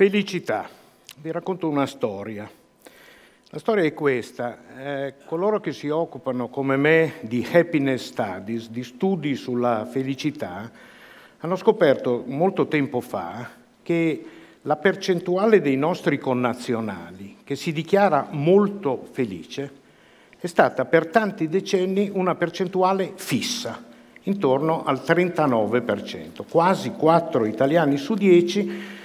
Felicità. Vi racconto una storia. La storia è questa. Eh, coloro che si occupano come me di happiness studies, di studi sulla felicità, hanno scoperto molto tempo fa che la percentuale dei nostri connazionali che si dichiara molto felice è stata per tanti decenni una percentuale fissa, intorno al 39%. Quasi 4 italiani su 10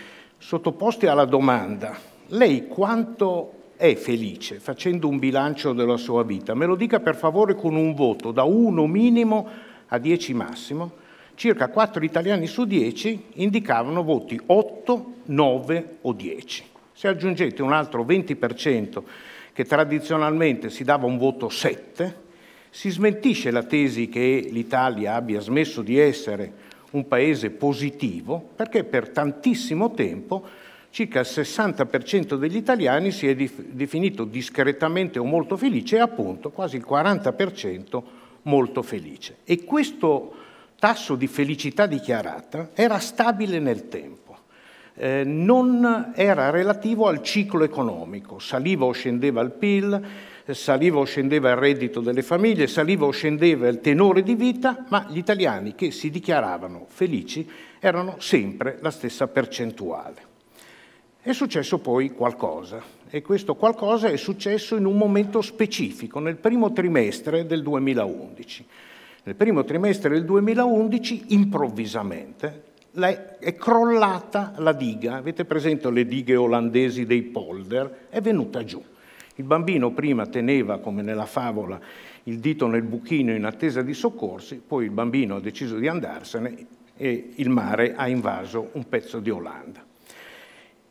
sottoposti alla domanda lei quanto è felice facendo un bilancio della sua vita? Me lo dica per favore con un voto da 1 minimo a 10 massimo. Circa 4 italiani su 10 indicavano voti 8, 9 o 10. Se aggiungete un altro 20% che tradizionalmente si dava un voto 7, si smentisce la tesi che l'Italia abbia smesso di essere un paese positivo perché per tantissimo tempo circa il 60% degli italiani si è definito discretamente o molto felice e appunto quasi il 40% molto felice. E questo tasso di felicità dichiarata era stabile nel tempo, eh, non era relativo al ciclo economico, saliva o scendeva il PIL, saliva o scendeva il reddito delle famiglie, saliva o scendeva il tenore di vita, ma gli italiani che si dichiaravano felici erano sempre la stessa percentuale. È successo poi qualcosa e questo qualcosa è successo in un momento specifico, nel primo trimestre del 2011. Nel primo trimestre del 2011, improvvisamente, è crollata la diga. Avete presente le dighe olandesi dei polder? È venuta giù. Il bambino prima teneva, come nella favola, il dito nel buchino in attesa di soccorsi, poi il bambino ha deciso di andarsene e il mare ha invaso un pezzo di Olanda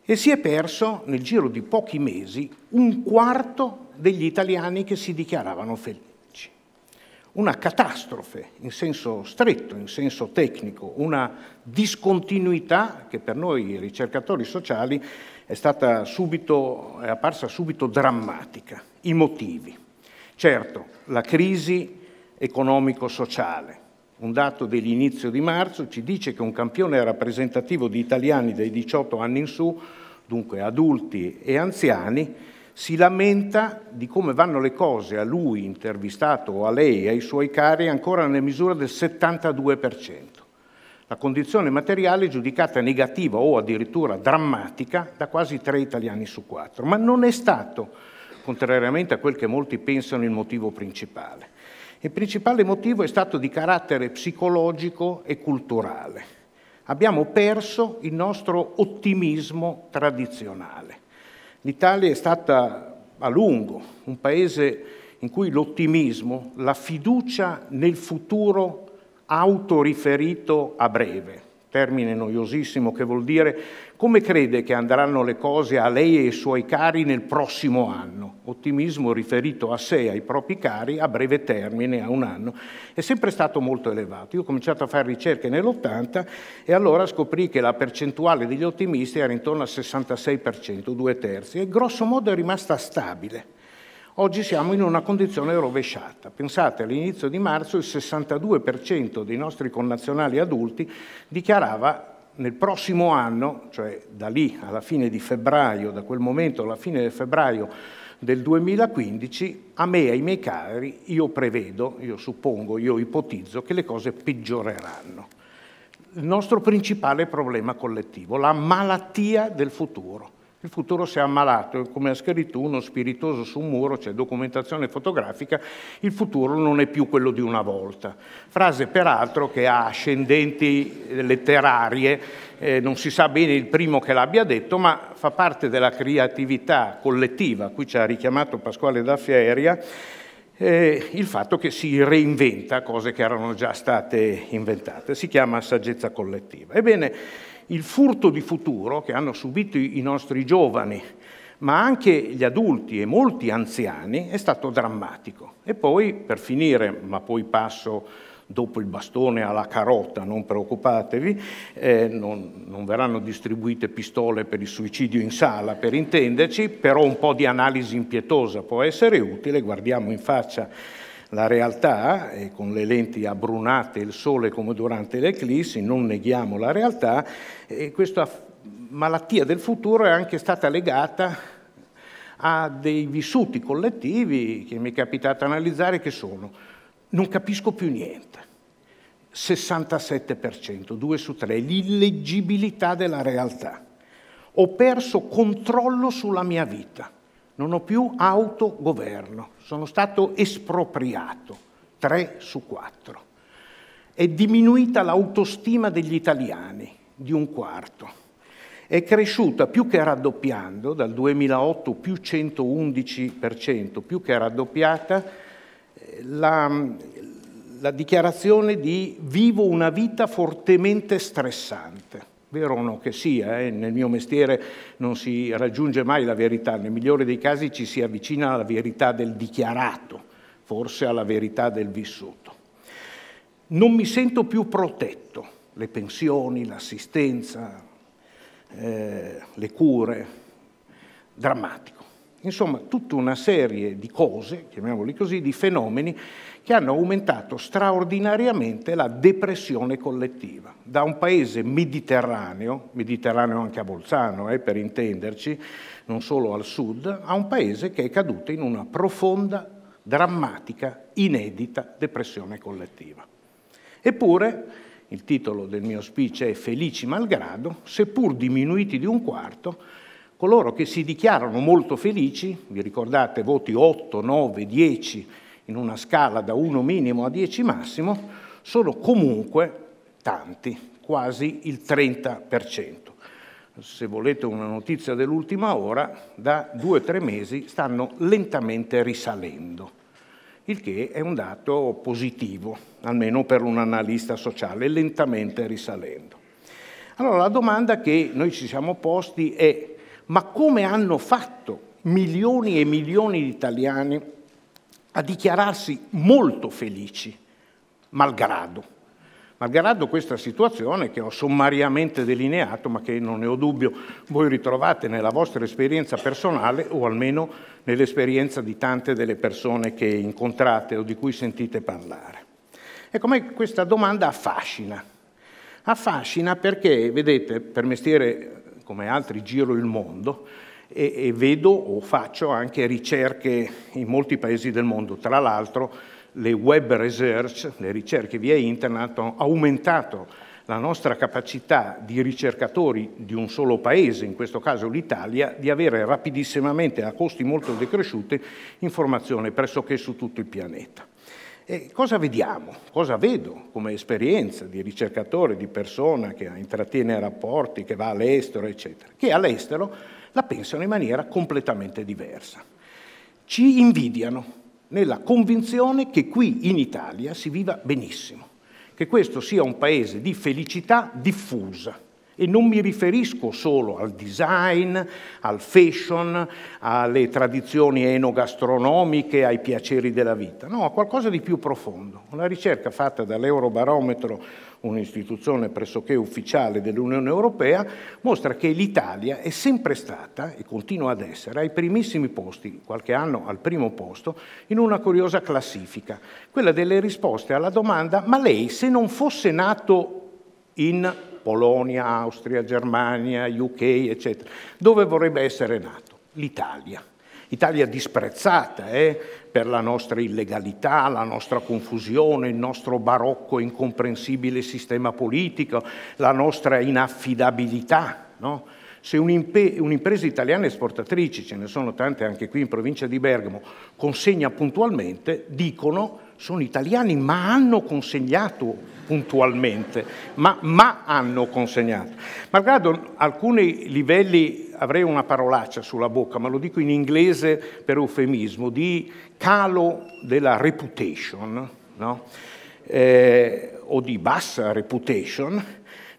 e si è perso nel giro di pochi mesi un quarto degli italiani che si dichiaravano felici. Una catastrofe in senso stretto, in senso tecnico, una discontinuità che per noi ricercatori sociali è, subito, è apparsa subito drammatica. I motivi. Certo, la crisi economico-sociale, un dato dell'inizio di marzo ci dice che un campione rappresentativo di italiani dai 18 anni in su, dunque adulti e anziani, si lamenta di come vanno le cose a lui intervistato o a lei e ai suoi cari ancora nella misura del 72%. La condizione materiale è giudicata negativa o addirittura drammatica da quasi tre italiani su quattro, ma non è stato, contrariamente a quel che molti pensano, il motivo principale. Il principale motivo è stato di carattere psicologico e culturale. Abbiamo perso il nostro ottimismo tradizionale. L'Italia è stata a lungo un paese in cui l'ottimismo, la fiducia nel futuro autoriferito a breve, termine noiosissimo che vuol dire come crede che andranno le cose a lei e ai suoi cari nel prossimo anno. Ottimismo riferito a sé ai propri cari a breve termine, a un anno, è sempre stato molto elevato. Io ho cominciato a fare ricerche nell'80 e allora scoprì che la percentuale degli ottimisti era intorno al 66%, due terzi, e grosso modo è rimasta stabile. Oggi siamo in una condizione rovesciata. Pensate, all'inizio di marzo il 62% dei nostri connazionali adulti dichiarava nel prossimo anno, cioè da lì alla fine di febbraio, da quel momento alla fine di febbraio del 2015, a me e ai miei cari io prevedo, io suppongo, io ipotizzo che le cose peggioreranno. Il nostro principale problema collettivo, la malattia del futuro. Il futuro si è ammalato, come ha scritto uno spiritoso su un muro, c'è documentazione fotografica, il futuro non è più quello di una volta. Frase peraltro che ha ascendenti letterarie, eh, non si sa bene il primo che l'abbia detto, ma fa parte della creatività collettiva, qui ci ha richiamato Pasquale da Fieria, eh, il fatto che si reinventa cose che erano già state inventate, si chiama saggezza collettiva. Ebbene, il furto di futuro che hanno subito i nostri giovani, ma anche gli adulti e molti anziani, è stato drammatico. E poi, per finire, ma poi passo dopo il bastone alla carota, non preoccupatevi, eh, non, non, verranno distribuite pistole per il suicidio in sala, per intenderci, però un po' di analisi impietosa può essere utile, guardiamo in faccia la realtà, e con le lenti abbrunate il sole come durante le eclissi, non neghiamo la realtà, e questo malattia del futuro è anche stata legata a dei vissuti collettivi che mi è capitato analizzare che sono non capisco più niente. 67%, 2 su 3, l'illeggibilità della realtà. Ho perso controllo sulla mia vita, non ho più autogoverno, sono stato espropriato, 3 su 4. È diminuita l'autostima degli italiani di un quarto. È cresciuta più che raddoppiando, dal 2008 più 111%, più che raddoppiata, eh, la, la dichiarazione di vivo una vita fortemente stressante. Vero o no che sia, eh? nel mio mestiere non si raggiunge mai la verità, nel migliore dei casi ci si avvicina alla verità del dichiarato, forse alla verità del vissuto. Non mi sento più protetto, le pensioni, l'assistenza, eh, le cure, drammatico. Insomma, tutta una serie di cose, chiamiamoli così, di fenomeni che hanno aumentato straordinariamente la depressione collettiva. Da un paese mediterraneo, mediterraneo anche a Bolzano, eh, per intenderci, non solo al sud, a un paese che è caduto in una profonda, drammatica, inedita depressione collettiva. Eppure, il titolo del mio speech è Felici malgrado, seppur diminuiti di un quarto, coloro che si dichiarano molto felici, vi ricordate voti 8, 9, 10 in una scala da 1 minimo a 10 massimo, sono comunque tanti, quasi il 30%. Se volete una notizia dell'ultima ora, da due o tre mesi stanno lentamente risalendo il che è un dato positivo, almeno per un analista sociale, lentamente risalendo. Allora la domanda che noi ci siamo posti è ma come hanno fatto milioni e milioni di italiani a dichiararsi molto felici, malgrado? Malgrado questa situazione che ho sommariamente delineato, ma che non ne ho dubbio voi ritrovate nella vostra esperienza personale o almeno nell'esperienza di tante delle persone che incontrate o di cui sentite parlare. E come questa domanda affascina. Affascina perché, vedete, per mestiere come altri giro il mondo e, e vedo o faccio anche ricerche in molti paesi del mondo. Tra l'altro le web research, le ricerche via internet, hanno aumentato la nostra capacità di ricercatori di un solo paese, in questo caso l'Italia, di avere rapidissimamente, a costi molto decresciuti, informazione pressoché su tutto il pianeta. E cosa vediamo? Cosa vedo come esperienza di ricercatore, di persona che intrattiene rapporti, che va all'estero, eccetera? Che all'estero la pensano in maniera completamente diversa. Ci invidiano nella convinzione che qui in Italia si viva benissimo, che questo sia un paese di felicità diffusa. E non mi riferisco solo al design, al fashion, alle tradizioni enogastronomiche, ai piaceri della vita, no, a qualcosa di più profondo. Una ricerca fatta dall'Eurobarometro un'istituzione pressoché ufficiale dell'Unione Europea, mostra che l'Italia è sempre stata e continua ad essere ai primissimi posti, qualche anno al primo posto, in una curiosa classifica, quella delle risposte alla domanda ma lei se non fosse nato in Polonia, Austria, Germania, UK, eccetera, dove vorrebbe essere nato? L'Italia. Italia disprezzata eh, per la nostra illegalità, la nostra confusione, il nostro barocco e incomprensibile sistema politico, la nostra inaffidabilità. No? Se un'impresa italiana esportatrice, ce ne sono tante anche qui in provincia di Bergamo, consegna puntualmente, dicono sono italiani ma hanno consegnato puntualmente, ma, ma hanno consegnato. Malgrado alcuni livelli, avrei una parolaccia sulla bocca, ma lo dico in inglese per eufemismo, di calo della reputation, no? eh, o di bassa reputation,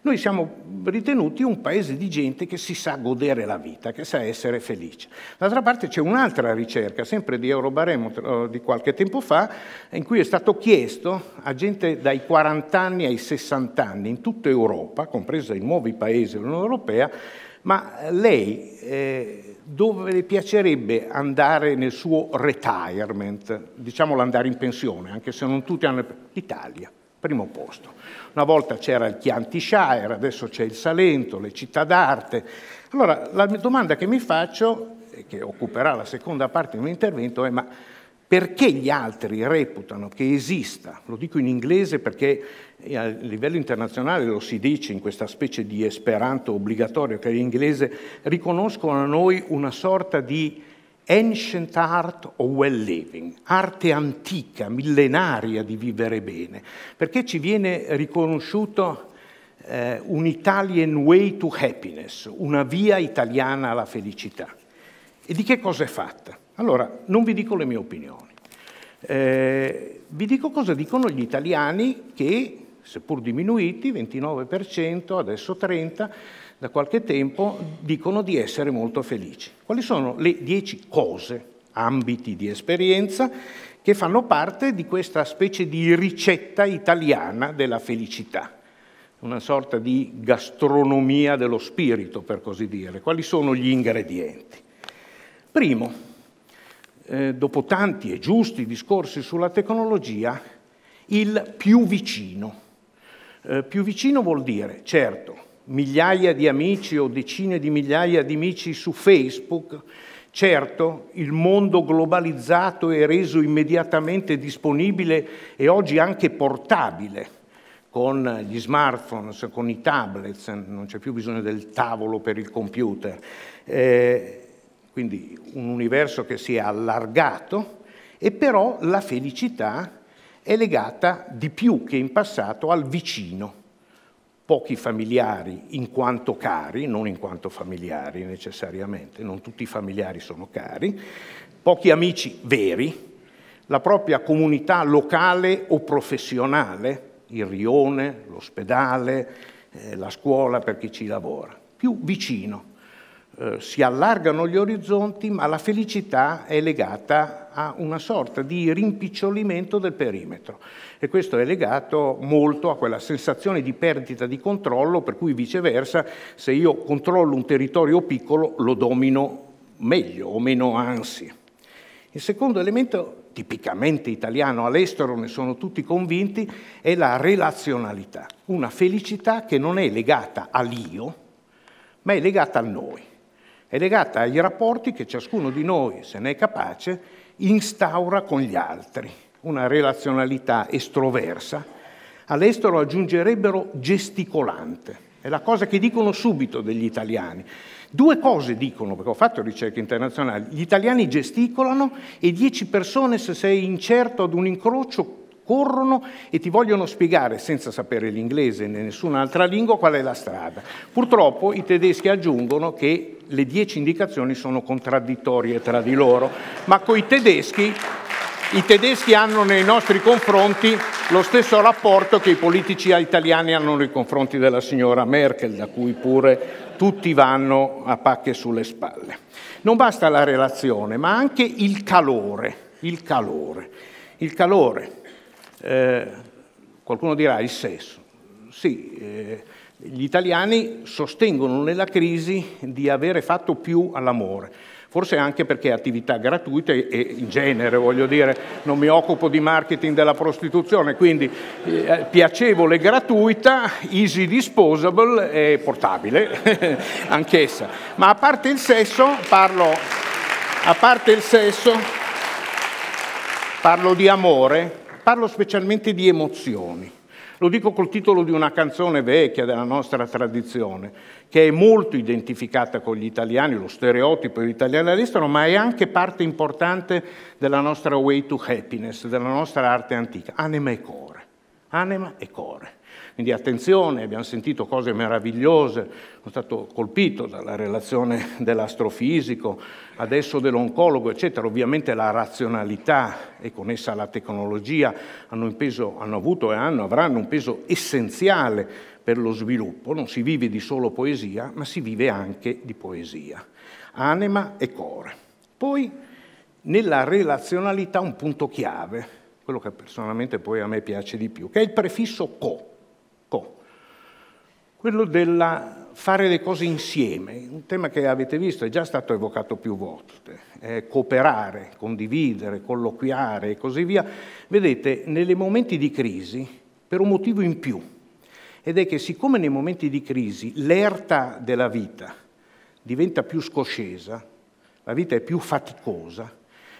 noi siamo ritenuti un paese di gente che si sa godere la vita, che sa essere felice. D'altra parte c'è un'altra ricerca, sempre di Eurobarometro di qualche tempo fa, in cui è stato chiesto a gente dai 40 anni ai 60 anni in tutta Europa, compresa i nuovi paesi dell'Unione Europea, ma lei eh, dove le piacerebbe andare nel suo retirement, diciamo l'andare in pensione, anche se non tutti hanno... L'Italia. primo posto. Una volta c'era il Chianti Shire, adesso c'è il Salento, le città d'arte. Allora, la domanda che mi faccio, e che occuperà la seconda parte del mio intervento, è ma perché gli altri reputano che esista, lo dico in inglese perché a livello internazionale lo si dice in questa specie di esperanto obbligatorio che è l'inglese, riconoscono a noi una sorta di ancient art of well living, arte antica, millenaria di vivere bene, perché ci viene riconosciuto eh, un Italian way to happiness, una via italiana alla felicità. E di che cosa è fatta? Allora, non vi dico le mie opinioni, eh, vi dico cosa dicono gli italiani che, seppur diminuiti, 29%, adesso 30%, da qualche tempo dicono di essere molto felici. Quali sono le dieci cose, ambiti di esperienza, che fanno parte di questa specie di ricetta italiana della felicità? Una sorta di gastronomia dello spirito, per così dire. Quali sono gli ingredienti? Primo, eh, dopo tanti e giusti discorsi sulla tecnologia, il più vicino. Eh, più vicino vuol dire, certo, migliaia di amici o decine di migliaia di amici su Facebook, certo il mondo globalizzato è reso immediatamente disponibile e oggi anche portabile con gli smartphone, con i tablet, non c'è più bisogno del tavolo per il computer. Eh, quindi un universo che si è allargato e però la felicità è legata di più che in passato al vicino pochi familiari in quanto cari, non in quanto familiari necessariamente, non tutti i familiari sono cari, pochi amici veri, la propria comunità locale o professionale, il rione, l'ospedale, eh, la scuola per chi ci lavora, più vicino. Eh, si allargano gli orizzonti, ma la felicità è legata a una sorta di rimpicciolimento del perimetro. E questo è legato molto a quella sensazione di perdita di controllo, per cui viceversa se io controllo un territorio piccolo lo domino meglio o meno ansia. Il secondo elemento tipicamente italiano all'estero, ne sono tutti convinti, è la relazionalità, una felicità che non è legata all'io, ma è legata al noi è legata agli rapporti che ciascuno di noi, se ne è capace, instaura con gli altri, una relazionalità estroversa. All'estero aggiungerebbero gesticolante, è la cosa che dicono subito degli italiani. Due cose dicono, perché ho fatto ricerche internazionali, gli italiani gesticolano e dieci persone se sei incerto ad un incrocio corrono e ti vogliono spiegare, senza sapere l'inglese né nessun'altra lingua, qual è la strada. Purtroppo i tedeschi aggiungono che le dieci indicazioni sono contraddittorie tra di loro, ma con i tedeschi i tedeschi hanno nei nostri confronti lo stesso rapporto che i politici italiani hanno nei confronti della signora Merkel, da cui pure tutti vanno a pacche sulle spalle. Non basta la relazione, ma anche il calore, il calore. Il calore eh, qualcuno dirà il sesso. Sì, eh, gli italiani sostengono nella crisi di avere fatto più all'amore, forse anche perché attività gratuite e in genere, voglio dire, non mi occupo di marketing della prostituzione, quindi eh, piacevole gratuita, easy disposable e portabile, anch'essa. Ma a parte il sesso, parlo, a parte il sesso, parlo di amore, Parlo specialmente di emozioni. Lo dico col titolo di una canzone vecchia della nostra tradizione, che è molto identificata con gli italiani, lo stereotipo degli italiani all'estero, ma è anche parte importante della nostra way to happiness, della nostra arte antica, anima e cuore. Anima e cuore. Quindi attenzione, abbiamo sentito cose meravigliose, sono stato colpito dalla relazione dell'astrofisico, adesso dell'oncologo, eccetera. Ovviamente la razionalità e con essa la tecnologia hanno, peso, hanno avuto e hanno, avranno un peso essenziale per lo sviluppo. Non si vive di solo poesia, ma si vive anche di poesia. Anima e cuore. Poi nella relazionalità un punto chiave, quello che personalmente poi a me piace di più, che è il prefisso co quello del fare le cose insieme, un tema che avete visto è già stato evocato più volte, eh, cooperare, condividere, colloquiare e così via. Vedete, nei momenti di crisi per un motivo in più, ed è che siccome nei momenti di crisi l'erta della vita diventa più scoscesa, la vita è più faticosa,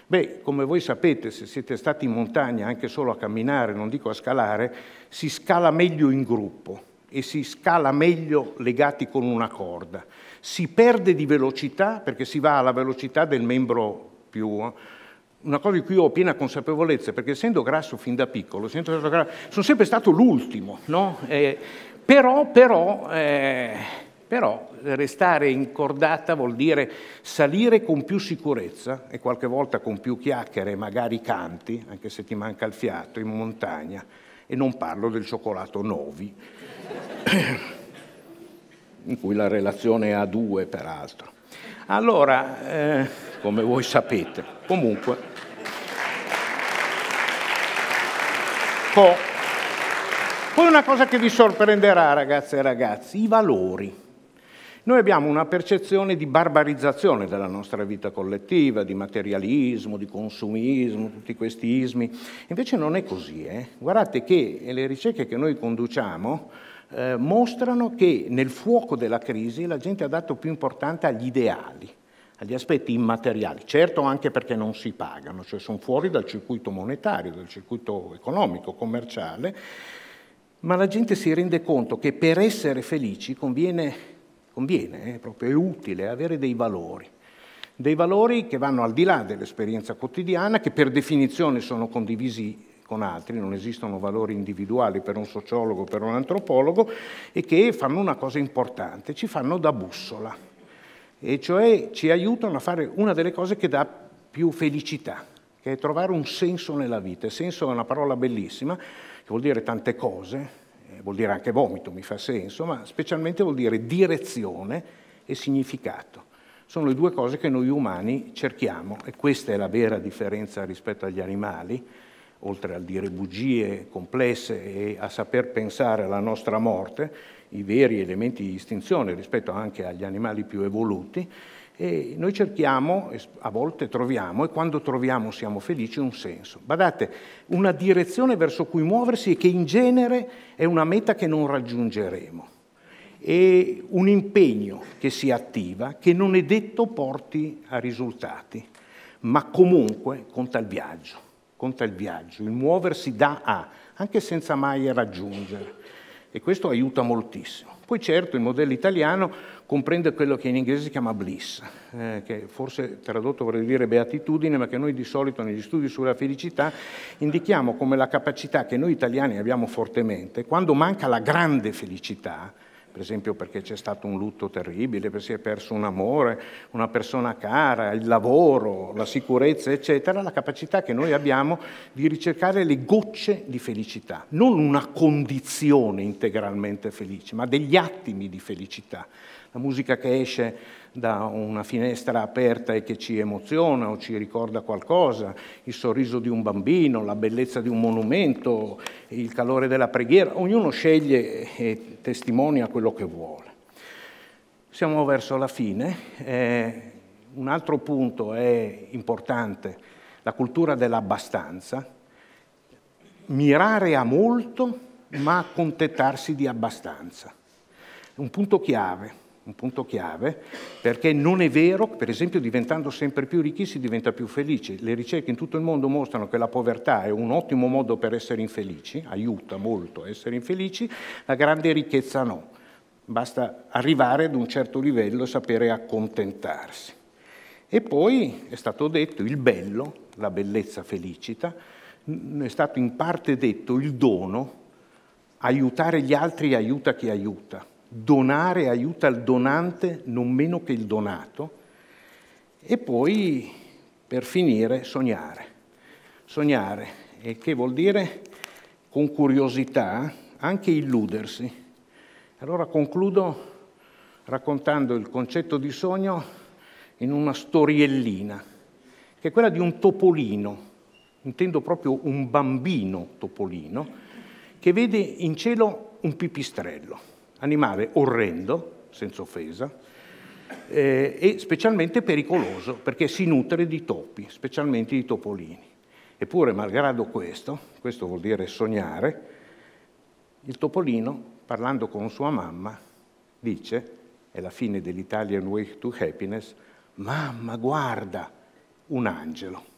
beh, come voi sapete, se siete stati in montagna anche solo a camminare, non dico a scalare, si scala meglio in gruppo e si scala meglio legati con una corda. Si perde di velocità perché si va alla velocità del membro più una cosa di cui ho piena consapevolezza, perché essendo grasso fin da piccolo, sono sempre stato l'ultimo, no? eh, però, però, eh, però, restare incordata vuol dire salire con più sicurezza e qualche volta con più chiacchiere magari canti, anche se ti manca il fiato, in montagna, e non parlo del cioccolato Novi, in cui la relazione è a due peraltro. Allora, eh, come voi sapete, comunque... Poi una cosa che vi sorprenderà, ragazze e ragazzi, i valori. Noi abbiamo una percezione di barbarizzazione della nostra vita collettiva, di materialismo, di consumismo, tutti questi ismi. Invece non è così. Eh? Guardate che le ricerche che noi conduciamo eh, mostrano che nel fuoco della crisi la gente ha dato più importanza agli ideali agli aspetti immateriali, certo anche perché non si pagano, cioè sono fuori dal circuito monetario, dal circuito economico, commerciale, ma la gente si rende conto che per essere felici conviene, conviene eh, proprio è utile avere dei valori, dei valori che vanno al di là dell'esperienza quotidiana, che per definizione sono condivisi con altri, non esistono valori individuali per un sociologo, per un antropologo, e che fanno una cosa importante, ci fanno da bussola e cioè ci aiutano a fare una delle cose che dà più felicità, che è trovare un senso nella vita. Il senso è una parola bellissima, che vuol dire tante cose, eh, vuol dire anche vomito, mi fa senso, ma specialmente vuol dire direzione e significato. Sono le due cose che noi umani cerchiamo e questa è la vera differenza rispetto agli animali, oltre a dire bugie complesse e a saper pensare alla nostra morte, i veri elementi di distinzione rispetto anche agli animali più evoluti, e noi cerchiamo, a volte troviamo, e quando troviamo siamo felici, un senso. Badate, una direzione verso cui muoversi e che in genere è una meta che non raggiungeremo. E un impegno che si attiva, che non è detto porti a risultati, ma comunque conta il viaggio, conta il viaggio, il muoversi da a, anche senza mai raggiungere e questo aiuta moltissimo. Poi certo il modello italiano comprende quello che in inglese si chiama bliss, eh, che forse tradotto vorrei dire beatitudine, ma che noi di solito negli studi sulla felicità indichiamo come la capacità che noi italiani abbiamo fortemente, quando manca la grande felicità, per esempio perché c'è stato un lutto terribile, perché si è perso un amore, una persona cara, il lavoro, la sicurezza, eccetera, la capacità che noi abbiamo di ricercare le gocce di felicità, non una condizione integralmente felice, ma degli attimi di felicità. La musica che esce da una finestra aperta e che ci emoziona o ci ricorda qualcosa, il sorriso di un bambino, la bellezza di un monumento, il calore della preghiera, ognuno sceglie e testimonia quello che vuole. Siamo verso la fine. Eh, un altro punto è importante, la cultura dell'abbastanza. Mirare a molto, ma accontentarsi di abbastanza. Un punto chiave un punto chiave, perché non è vero, per esempio diventando sempre più ricchi si diventa più felici. Le ricerche in tutto il mondo mostrano che la povertà è un ottimo modo per essere infelici, aiuta molto a essere infelici, la grande ricchezza no. Basta arrivare ad un certo livello e sapere accontentarsi. E poi è stato detto il bello, la bellezza felicita, è stato in parte detto il dono, aiutare gli altri aiuta chi aiuta donare aiuta il donante non meno che il donato e poi per finire sognare. Sognare, e che vuol dire con curiosità anche illudersi. Allora concludo raccontando il concetto di sogno in una storiellina, che è quella di un topolino, intendo proprio un bambino topolino, che vede in cielo un pipistrello animale orrendo, senza offesa, eh, e specialmente pericoloso perché si nutre di topi, specialmente di topolini. Eppure, malgrado questo, questo vuol dire sognare, Il topolino, parlando con sua mamma, dice, è la fine dell'Italian Way to Happiness, mamma guarda, un angelo.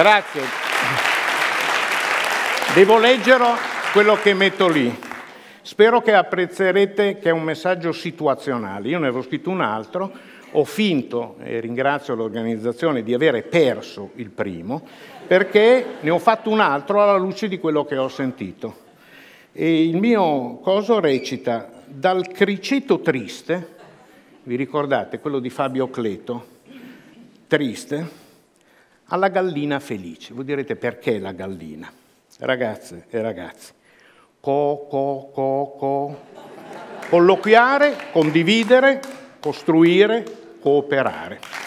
Grazie. Devo leggere quello che metto lì. Spero che apprezzerete che è un messaggio situazionale. Io ne avevo scritto un altro, ho finto, e ringrazio l'organizzazione, di avere perso il primo, perché ne ho fatto un altro alla luce di quello che ho sentito. E il mio coso recita, dal criceto triste, vi ricordate quello di Fabio Cleto, triste, alla gallina felice. Voi direte perché la gallina? Ragazze e ragazzi, co, co, co, co. Colloquiare, condividere, costruire, cooperare.